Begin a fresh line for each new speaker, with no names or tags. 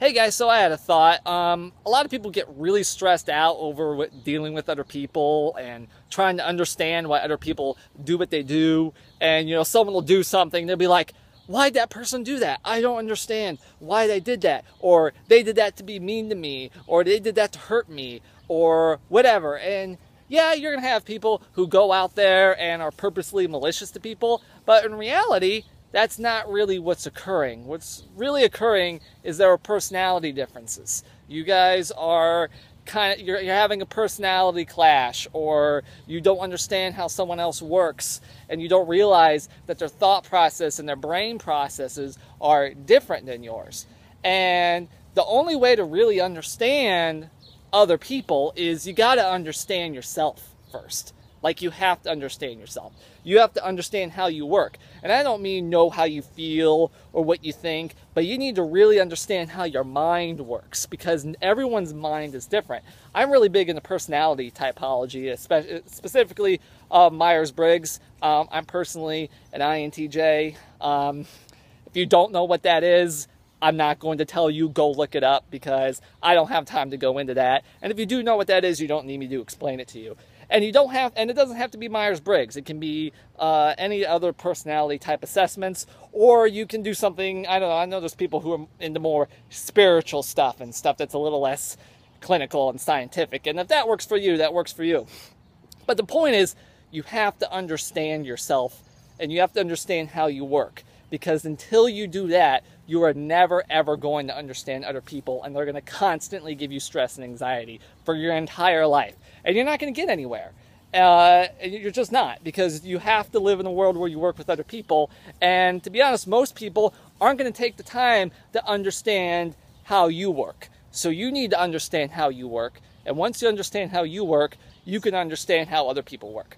Hey guys, so I had a thought. Um, a lot of people get really stressed out over dealing with other people and trying to understand why other people do what they do. And you know, someone will do something, they'll be like, "Why'd that person do that? I don't understand why they did that." Or they did that to be mean to me, or they did that to hurt me, or whatever. And yeah, you're gonna have people who go out there and are purposely malicious to people, but in reality, that's not really what's occurring. What's really occurring is there are personality differences. You guys are kind of you're, you're, having a personality clash or you don't understand how someone else works and you don't realize that their thought process and their brain processes are different than yours and the only way to really understand other people is you got to understand yourself first like you have to understand yourself. You have to understand how you work. And I don't mean know how you feel or what you think, but you need to really understand how your mind works because everyone's mind is different. I'm really big into personality typology, especially, specifically uh, Myers-Briggs. Um, I'm personally an INTJ. Um, if you don't know what that is, I'm not going to tell you go look it up because I don't have time to go into that. And if you do know what that is, you don't need me to explain it to you. And you don't have, and it doesn't have to be Myers-Briggs. It can be uh, any other personality type assessments, or you can do something. I don't know. I know there's people who are into more spiritual stuff and stuff that's a little less clinical and scientific. And if that works for you, that works for you. But the point is, you have to understand yourself, and you have to understand how you work. Because until you do that, you are never ever going to understand other people and they're going to constantly give you stress and anxiety for your entire life. And you're not going to get anywhere. Uh, you're just not because you have to live in a world where you work with other people. And to be honest most people aren't going to take the time to understand how you work. So you need to understand how you work. And once you understand how you work you can understand how other people work